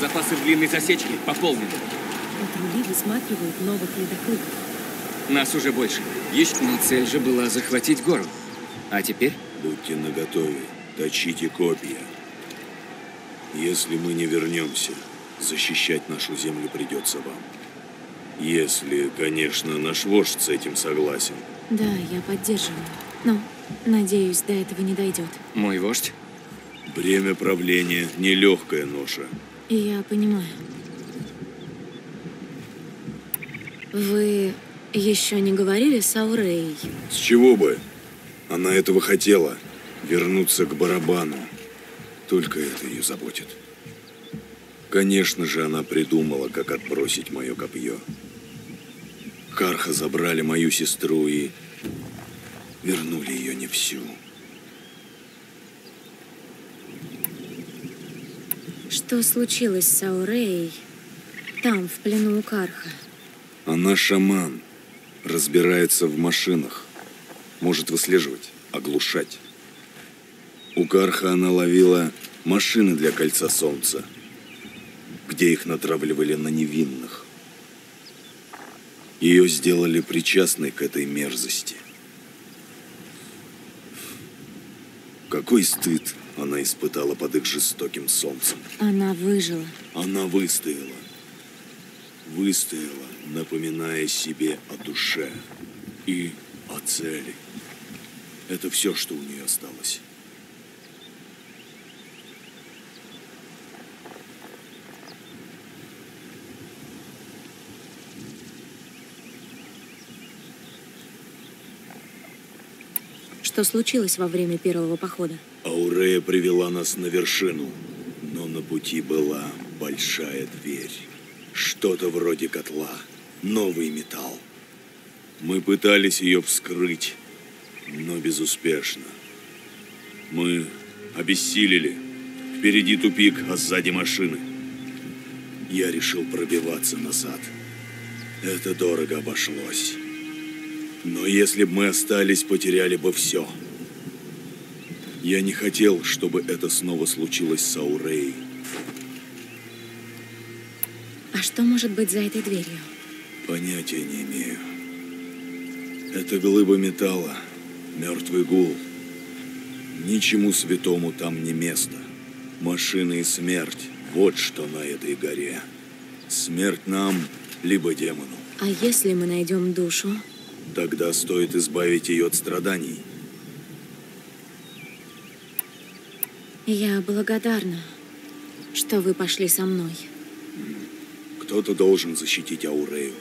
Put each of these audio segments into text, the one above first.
Запасы в длинной засечке пополнены. Патрули высматривают новых ледокрылов. Нас уже больше. Еще... Но цель же была захватить гору. А теперь? Будьте наготове. Точите копья. Если мы не вернемся, защищать нашу землю придется вам. Если, конечно, наш вождь с этим согласен. Да, я поддерживаю. Но, надеюсь, до этого не дойдет. Мой вождь? Бремя правления – нелегкая ноша. Я понимаю. Вы еще не говорили с Аурей? С чего бы? Она этого хотела. Вернуться к барабану. Только это ее заботит. Конечно же, она придумала, как отбросить мое копье. Карха забрали мою сестру и вернули ее не всю. Что случилось с Аурей там, в плену у Карха? Она шаман, разбирается в машинах, может выслеживать, оглушать. У Карха она ловила машины для кольца солнца, где их натравливали на невинных. Ее сделали причастной к этой мерзости. Какой стыд она испытала под их жестоким солнцем. Она выжила. Она выстояла. Выстояла, напоминая себе о душе и о цели. Это все, что у нее осталось. Что случилось во время первого похода? Аурея привела нас на вершину, но на пути была большая дверь. Что-то вроде котла, новый металл. Мы пытались ее вскрыть, но безуспешно. Мы обессилели. Впереди тупик, а сзади машины. Я решил пробиваться назад. Это дорого обошлось. Но если бы мы остались, потеряли бы все. Я не хотел, чтобы это снова случилось с Аурей. А что может быть за этой дверью? Понятия не имею. Это глыба металла, мертвый гул. Ничему святому там не место. Машины и смерть – вот что на этой горе. Смерть нам, либо демону. А если мы найдем душу? Тогда стоит избавить ее от страданий. Я благодарна, что вы пошли со мной. Кто-то должен защитить Аурею.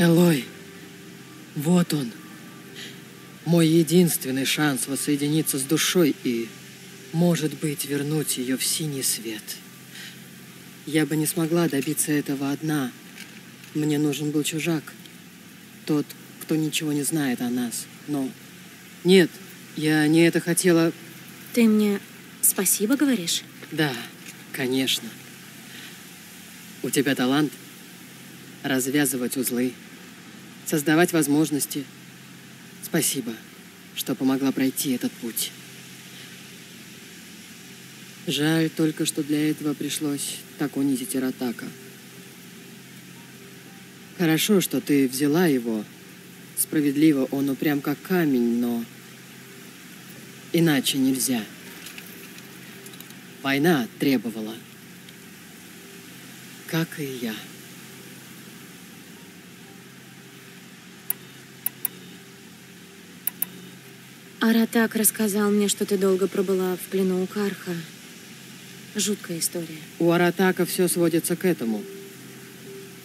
Элой, вот он. Мой единственный шанс воссоединиться с душой и, может быть, вернуть ее в синий свет. Я бы не смогла добиться этого одна. Мне нужен был чужак. Тот, кто ничего не знает о нас. Но... Нет, я не это хотела... Ты мне спасибо говоришь? Да, конечно. У тебя талант развязывать узлы, создавать возможности. Спасибо, что помогла пройти этот путь. Жаль только, что для этого пришлось так унизить Иратака. Хорошо, что ты взяла его. Справедливо, он упрям как камень, но иначе нельзя. Война требовала. Как и я. Аратак рассказал мне, что ты долго пробыла в плену у Карха. Жуткая история. У Аратака все сводится к этому.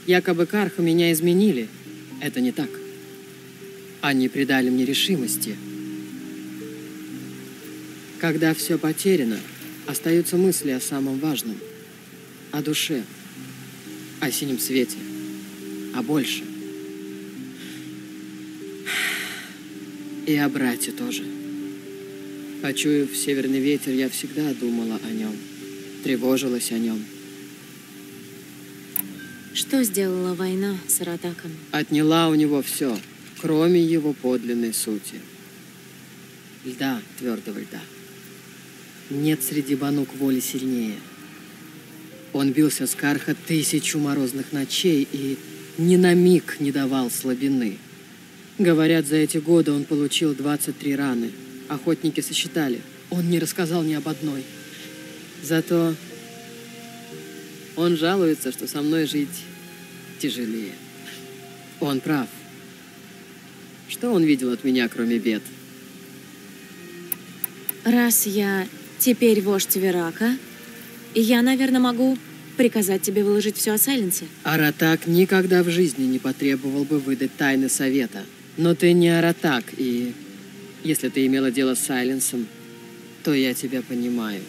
Якобы Карха меня изменили. Это не так. Они придали мне решимости. Когда все потеряно, остаются мысли о самом важном. О душе. О синем свете. О больше. И о брате тоже. Почуяв северный ветер, я всегда думала о нем. Тревожилась о нем. Что сделала война с Аратаком? Отняла у него все, кроме его подлинной сути. Льда, твердого льда. Нет среди банук воли сильнее. Он бился с Карха тысячу морозных ночей и ни на миг не давал слабины. Говорят, за эти годы он получил 23 раны. Охотники сосчитали. Он не рассказал ни об одной. Зато он жалуется, что со мной жить тяжелее. Он прав. Что он видел от меня, кроме бед? Раз я теперь вождь Верака, я, наверное, могу приказать тебе выложить все о Сайленсе. Аратак никогда в жизни не потребовал бы выдать тайны совета. Но ты не Аратак, и если ты имела дело с Сайленсом, то я тебя понимаю.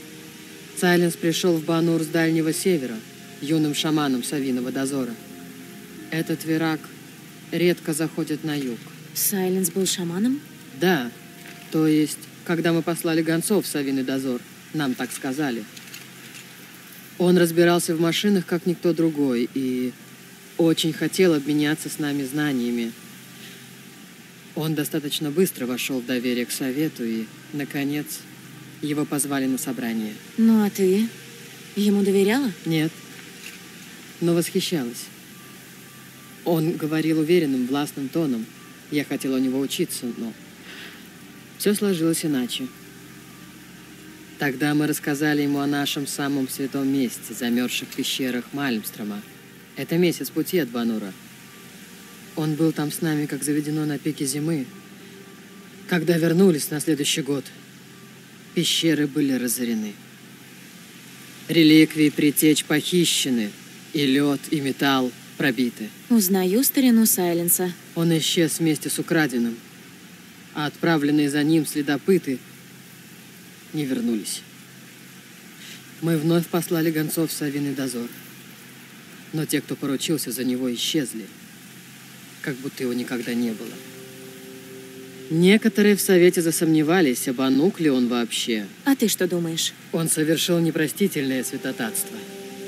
Сайленс пришел в Банур с Дальнего Севера, юным шаманом Савиного дозора. Этот Верак редко заходит на юг. Сайленс был шаманом? Да, то есть, когда мы послали гонцов в Савиный дозор, нам так сказали. Он разбирался в машинах, как никто другой, и очень хотел обменяться с нами знаниями. Он достаточно быстро вошел в доверие к совету, и, наконец, его позвали на собрание. Ну а ты? Ему доверяла? Нет, но восхищалась. Он говорил уверенным, властным тоном. Я хотела у него учиться, но все сложилось иначе. Тогда мы рассказали ему о нашем самом святом месте, замерзших пещерах Мальмстрома. Это месяц пути от Банура. Он был там с нами, как заведено на пике зимы. Когда вернулись на следующий год, пещеры были разорены. Реликвии притеч похищены, и лед, и металл пробиты. Узнаю старину Сайленса. Он исчез вместе с украденным, а отправленные за ним следопыты не вернулись. Мы вновь послали гонцов в Савиный дозор. Но те, кто поручился за него, исчезли, как будто его никогда не было. Некоторые в Совете засомневались, обанук ли он вообще. А ты что думаешь? Он совершил непростительное святотатство.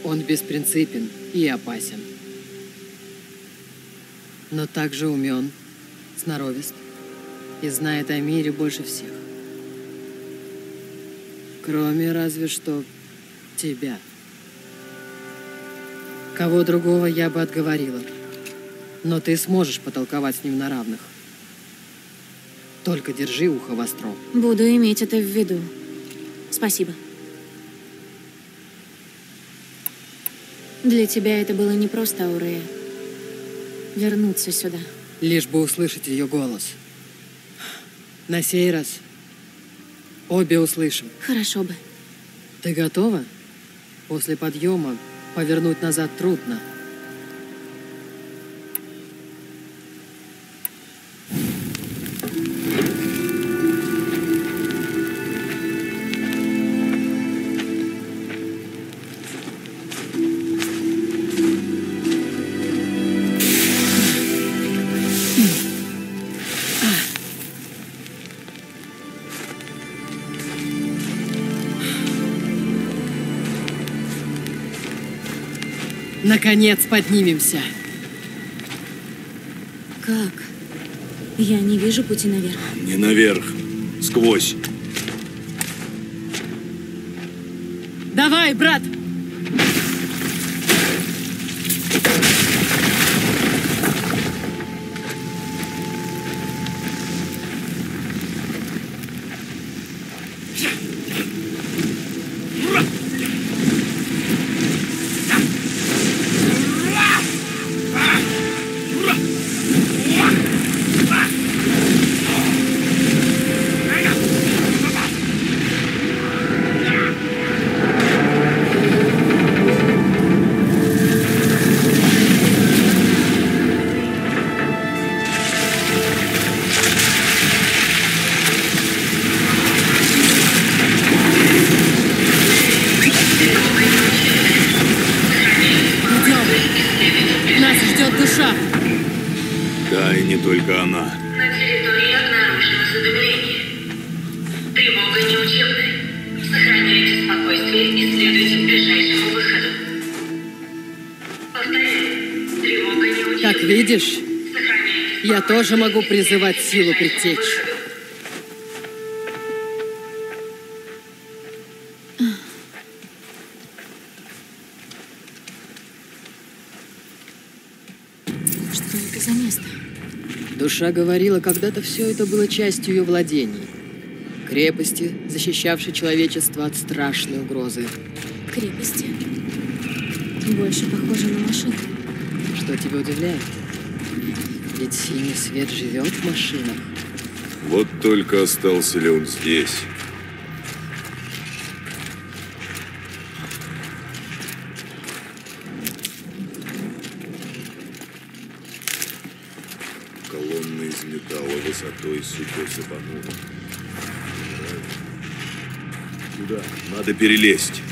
Он беспринципен и опасен. Но также умен, сноровист и знает о мире больше всех. Кроме разве что тебя. Кого другого я бы отговорила. Но ты сможешь потолковать с ним на равных. Только держи ухо востро. Буду иметь это в виду. Спасибо. Для тебя это было не просто, Аурея. Вернуться сюда. Лишь бы услышать ее голос. На сей раз обе услышим. Хорошо бы. Ты готова? После подъема повернуть назад трудно. Наконец поднимемся. Как? Я не вижу пути наверх. Не наверх, сквозь. Давай, брат! Тоже могу призывать силу предтечь. Что это за место? Душа говорила, когда-то все это было частью ее владений. Крепости, защищавшей человечество от страшной угрозы. Крепости. Больше похоже на машину. Что тебя удивляет? Ведь синий свет живет в машинах. Вот только остался ли он здесь? Колонна из металла высотой с утеса Банура. Куда? Надо перелезть.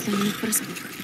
Крайней мере, мы застанем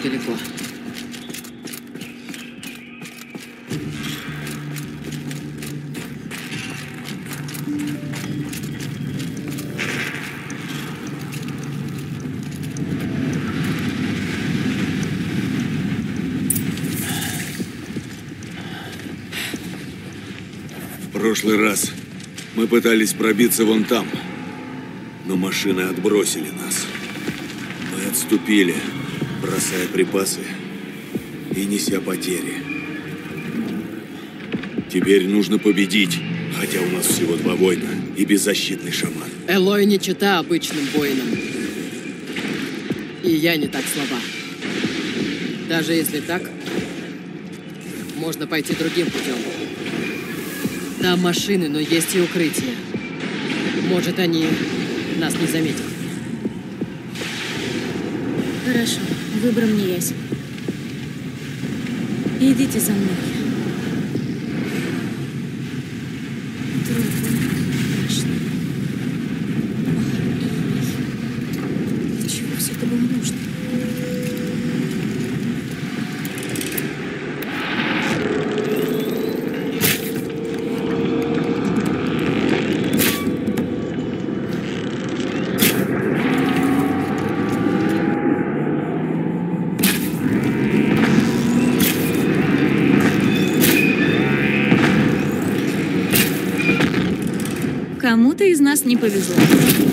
В прошлый раз мы пытались пробиться вон там, но машины отбросили нас. Мы отступили, бросая припасы и неся потери. Теперь нужно победить, хотя у нас всего два воина и беззащитный шаман. Элой не чита обычным воинам. И я не так слаба. Даже если так, Можно пойти другим путем. Там машины, но есть и укрытие. Может, они нас не заметят. Хорошо, выбор мне ясен. Идите за мной. Трудно, страшно. Для чего все это было нужно? Кому-то из нас не повезло.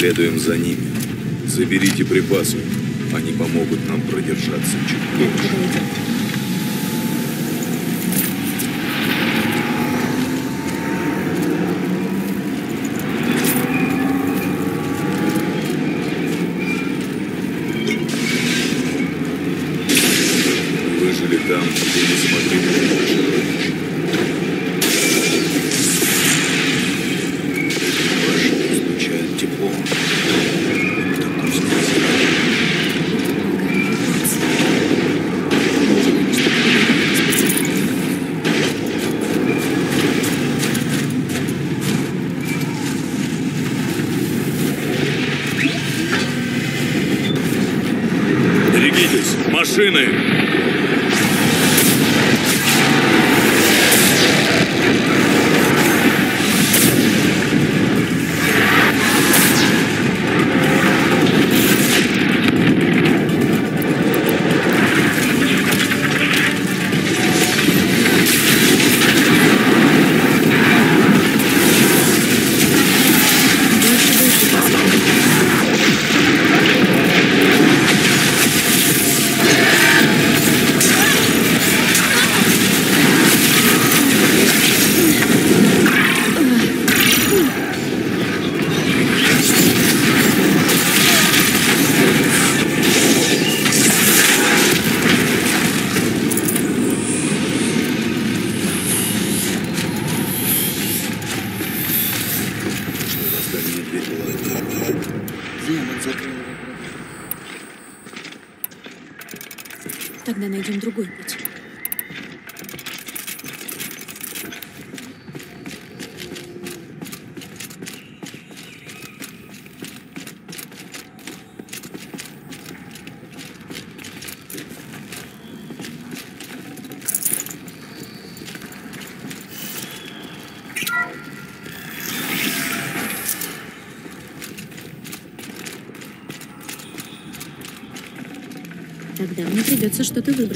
следуем за ними. Заберите припасы. Они помогут нам продержаться чуть дольше. что ты выбрал.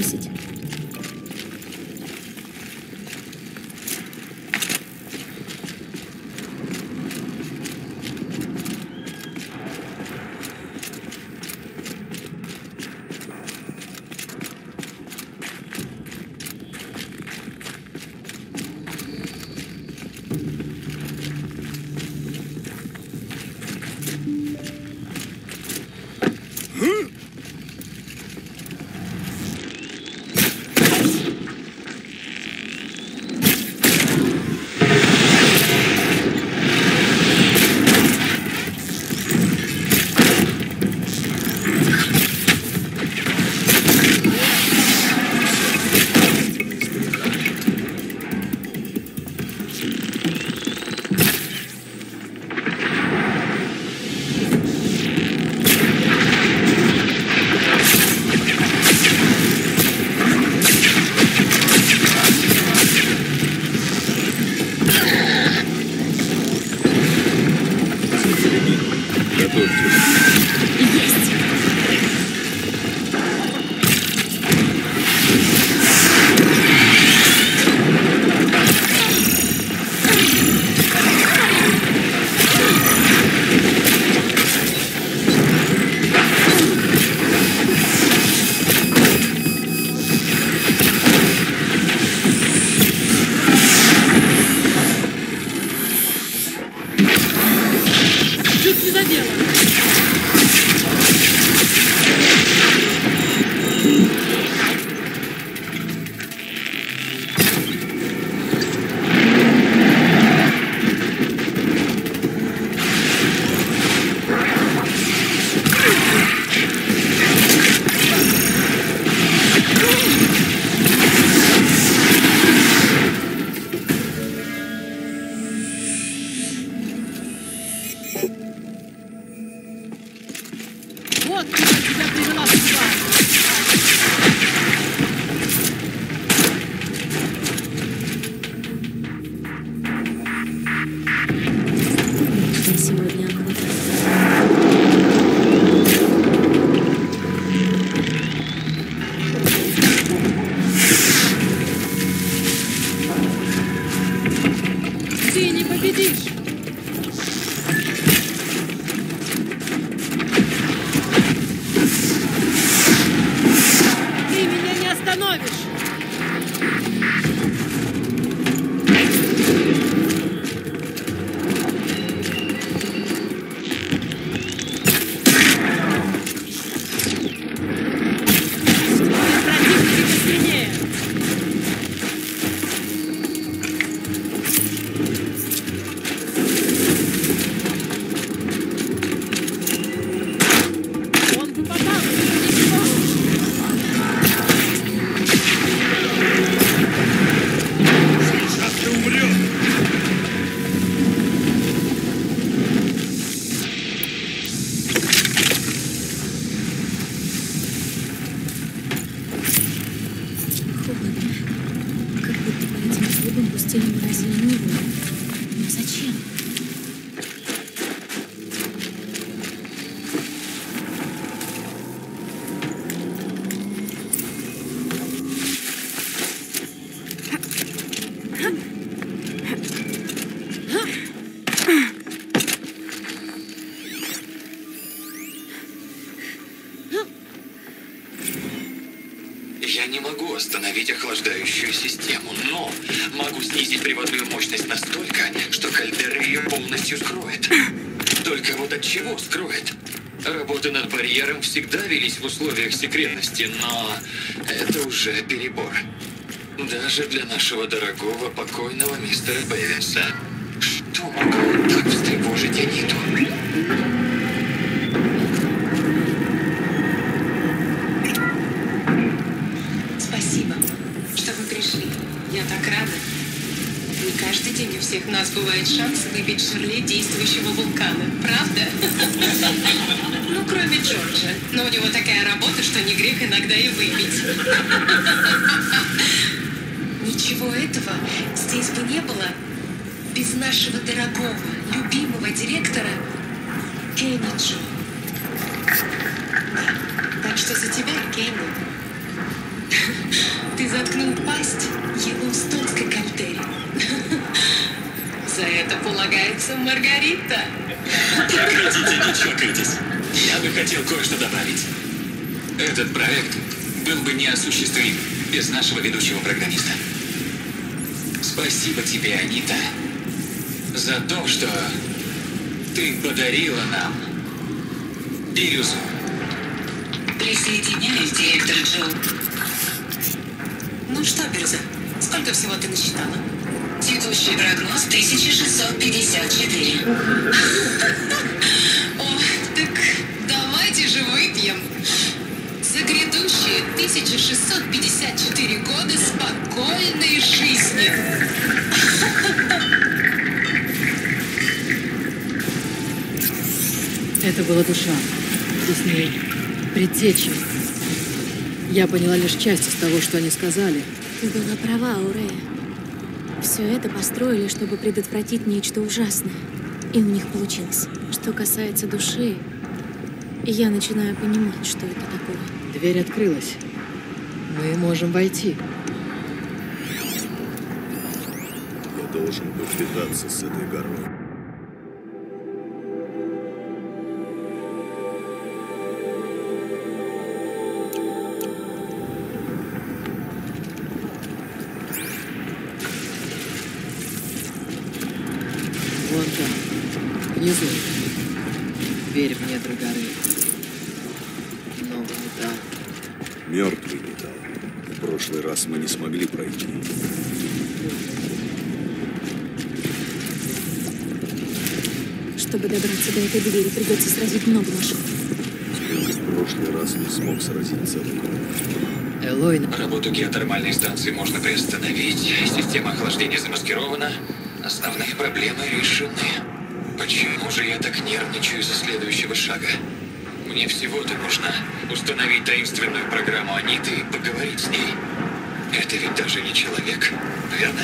Остановить охлаждающую систему, но могу снизить приводную мощность настолько, что кальдера ее полностью скроет. Только вот от чего скроет? Работы над барьером всегда велись в условиях секретности, но это уже перебор. Даже для нашего дорогого покойного мистера Бэвинса. Что могло так встревожить Аниту? Спасибо, что вы пришли. Я так рада. Не каждый день у нас бывает шанс выпить шарле действующего вулкана, правда? Ну, кроме Джорджа. Но у него такая работа, что не грех иногда и выпить. Ничего этого здесь бы не было без нашего дорогого, любимого директора Кенни Джо. Да, так что за тебя, Кенни. Ты заткнул пасть Йеллоустонской кальдере. Полагается Маргарита. Прекратите, не чокайтесь. Я бы хотел кое-что добавить. Этот проект был бы неосуществим без нашего ведущего программиста. Спасибо тебе, Анита, за то, что ты подарила нам бирюзу. Присоединяюсь, директор Джо. Ну что, Бирза, сколько всего ты насчитала? Текущий прогноз 1654. О, так давайте же выпьем. За грядущие 1654 года спокойной жизни. Это была душа. Точнее, предтеча. Я поняла лишь часть из того, что они сказали. Ты была права, Аурея. Все это построили, чтобы предотвратить нечто ужасное. И у них получилось. Что касается души, я начинаю понимать, что это такое. Дверь открылась. Мы можем войти. Я должен повидаться с этой горой. Этой двери, придется сразить много машин. В прошлый раз не смог сразить целый. Элойн, Работу геотермальной станции можно приостановить. Система охлаждения замаскирована. Основные проблемы решены. Почему же я так нервничаю из-за следующего шага? Мне всего-то нужно установить таинственную программу Аниты и поговорить с ней. Это ведь даже не человек, верно?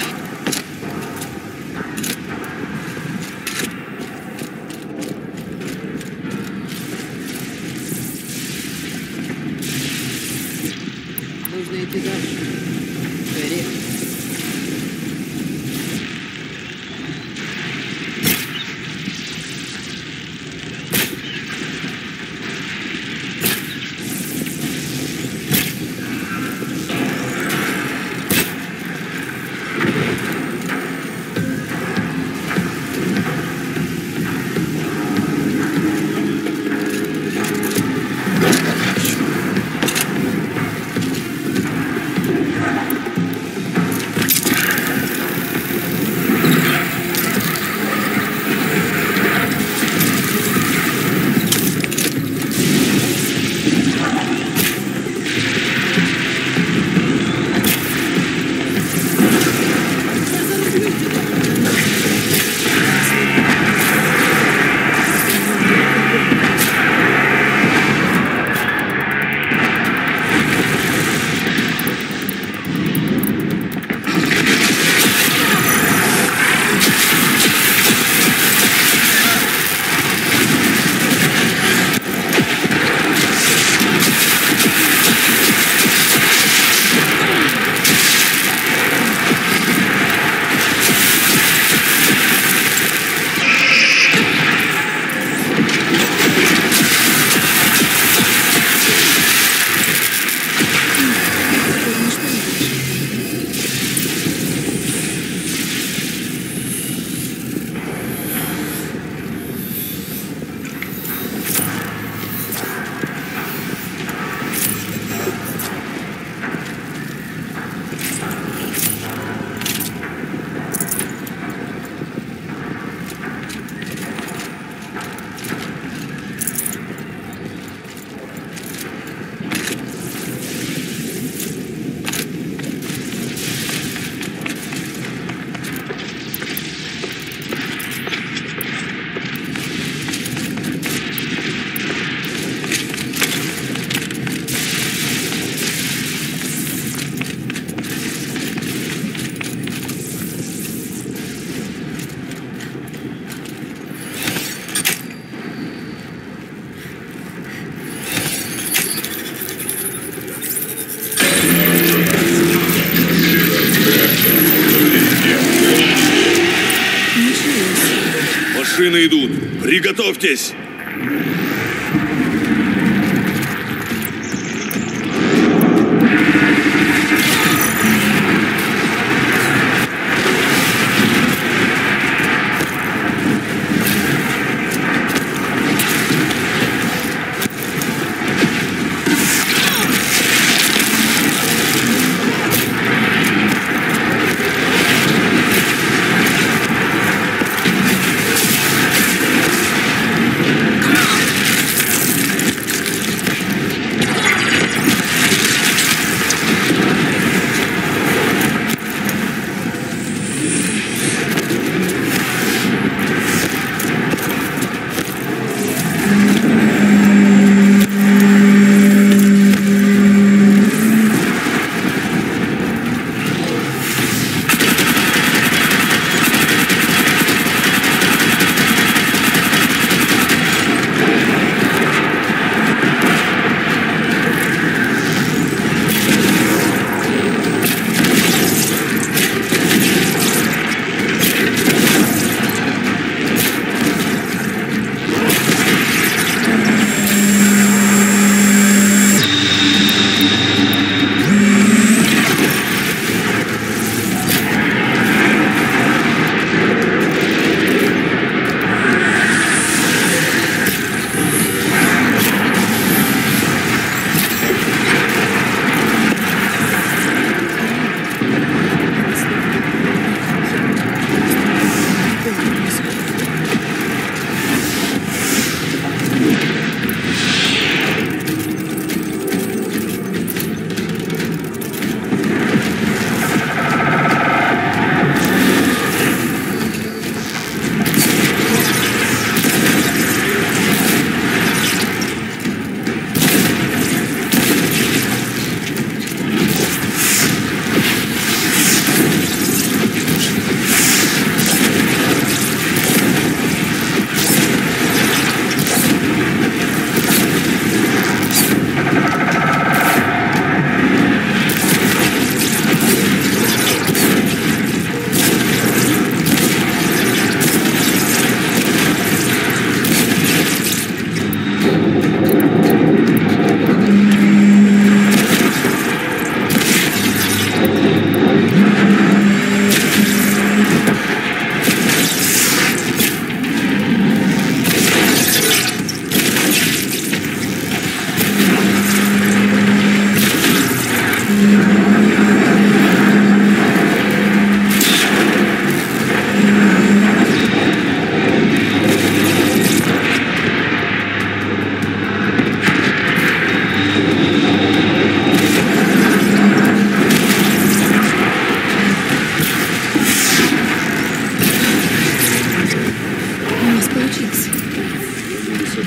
Приготовьтесь!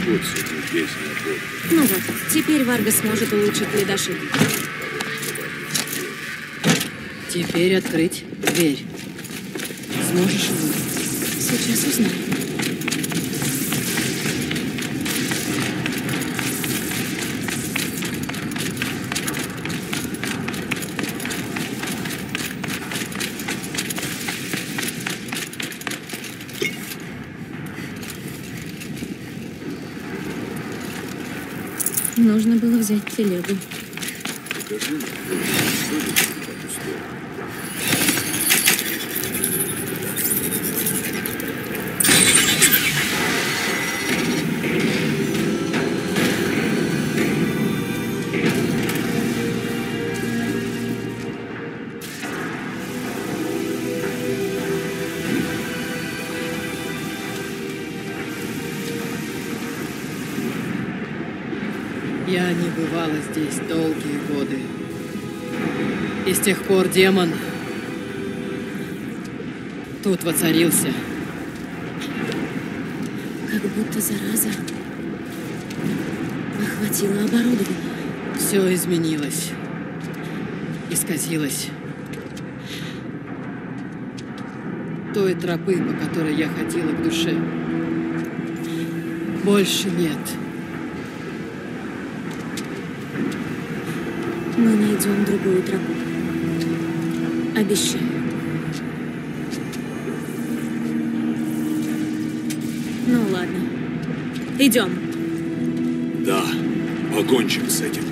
Ценю песни о Боге. Ну вот, теперь Варга сможет улучшить ледошиб. Теперь открыть дверь. Сможешь вы? Сейчас узнаем. 쓰려고. Тех пор демон тут воцарился. Как будто зараза охватила оборудование. Все изменилось. Исказилось. Той тропы, по которой я ходила к душе, больше нет. Мы найдем другую тропу кладбище. Ну ладно. Идем. Да, покончим с этим.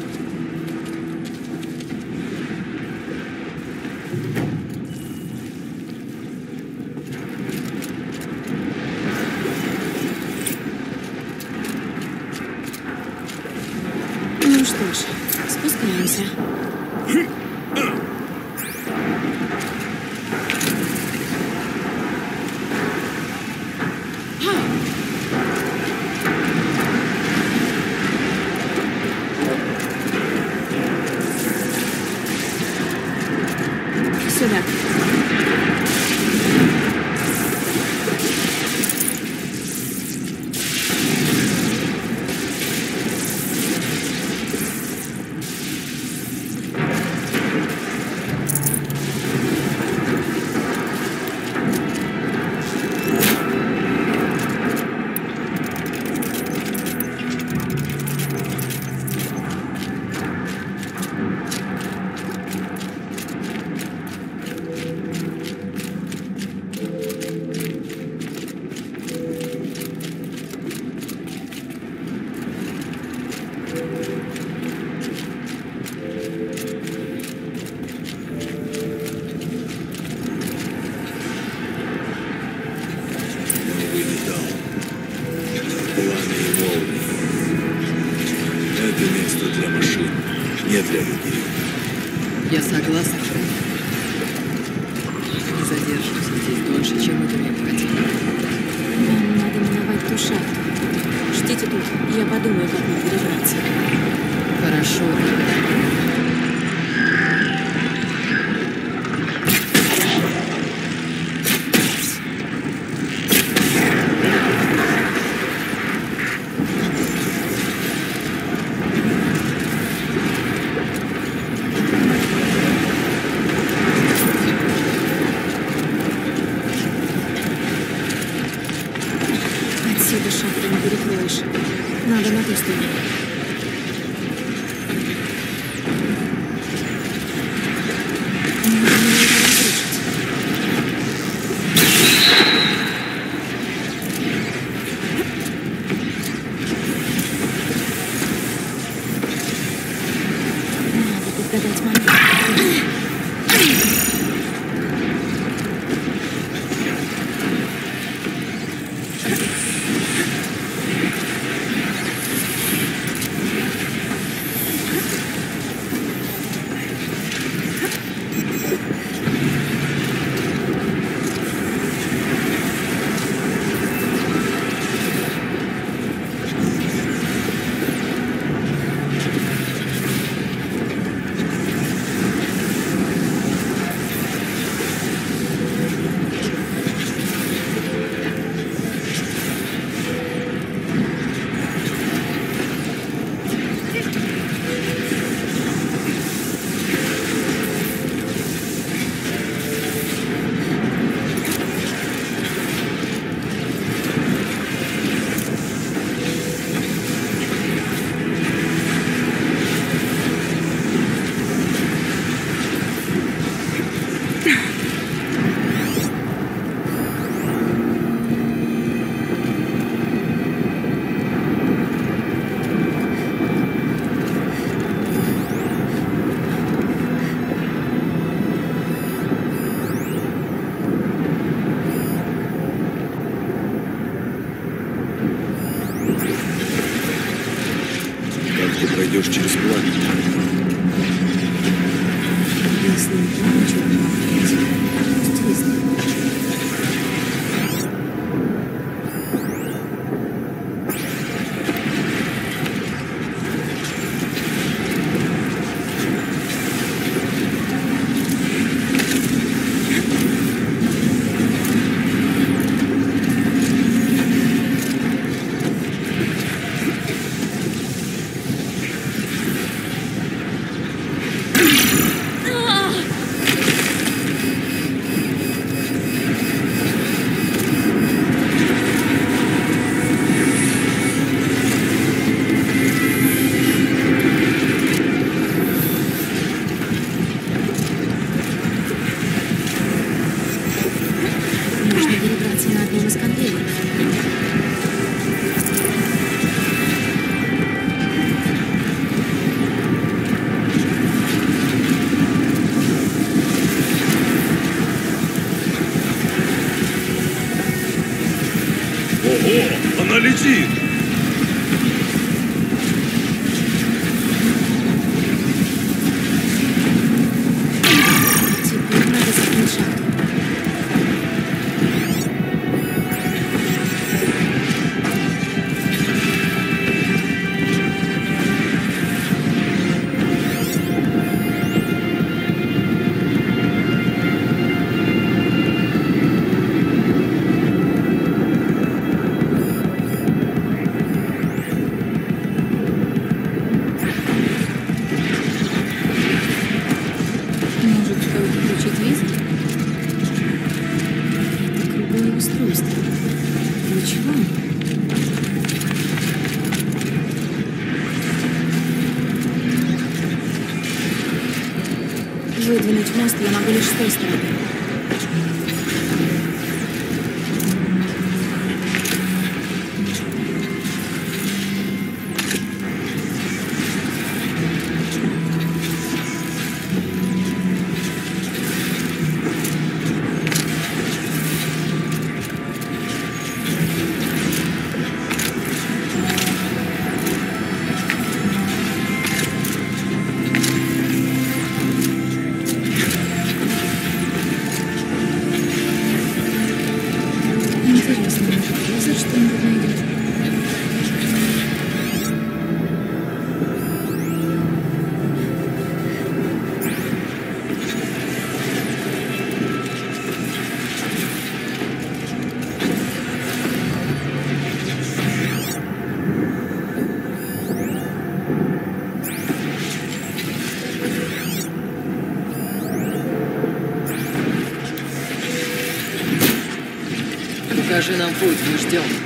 нам путь, мы ждем.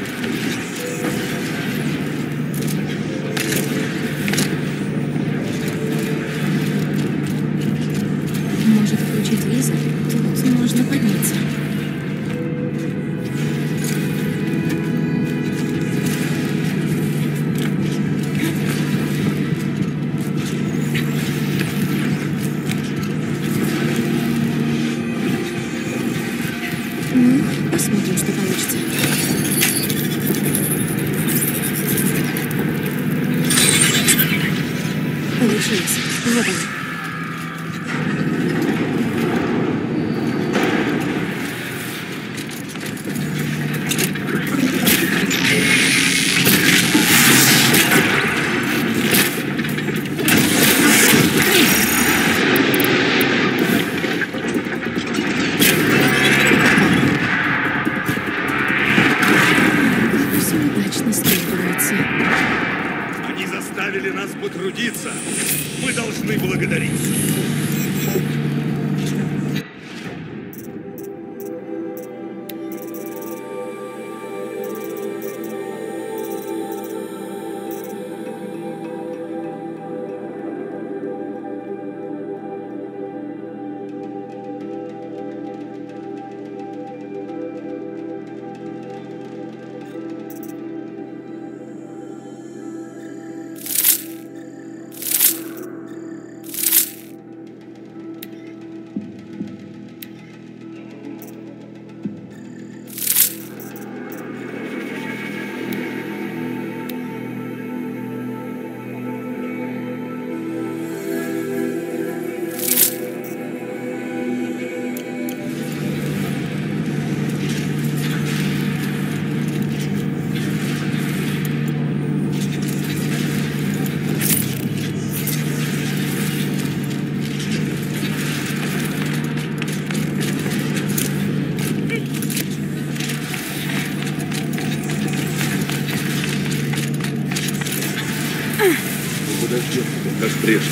ждет как прежде.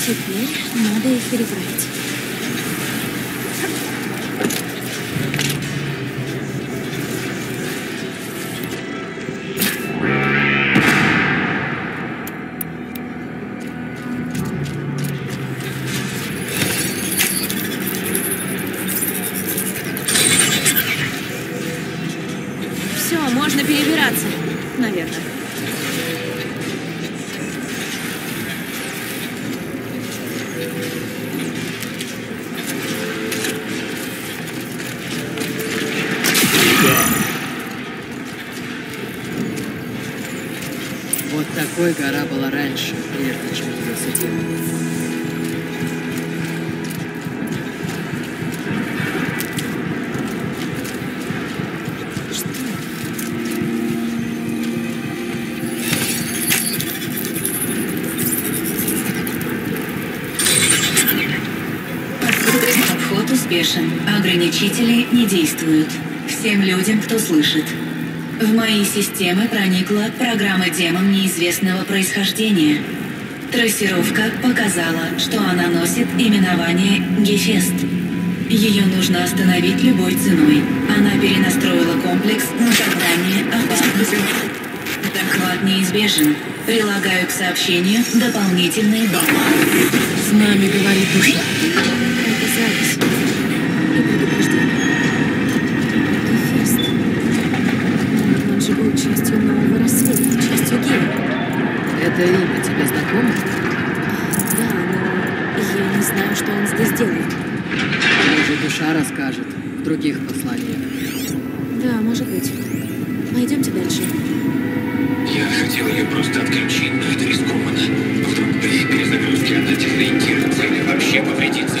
Теперь надо их перебрать. Людям, кто слышит. В мои системы проникла программа демон неизвестного происхождения. Трассировка показала, что она носит именование Гефест. Ее нужно остановить любой ценой. Она перенастроила комплекс на создание опасности. Захват неизбежен. Прилагаю к сообщению дополнительные баллы. С нами говорит душа. Это имя тебе знакомо? Да, но я не знаю, что он здесь делает. Может, душа расскажет в других посланиях. Да, может быть. Пойдемте дальше. Я хотел ее просто отключить, но это рискованно. Вдруг при перезагрузке она дезориентируется или вообще повредится.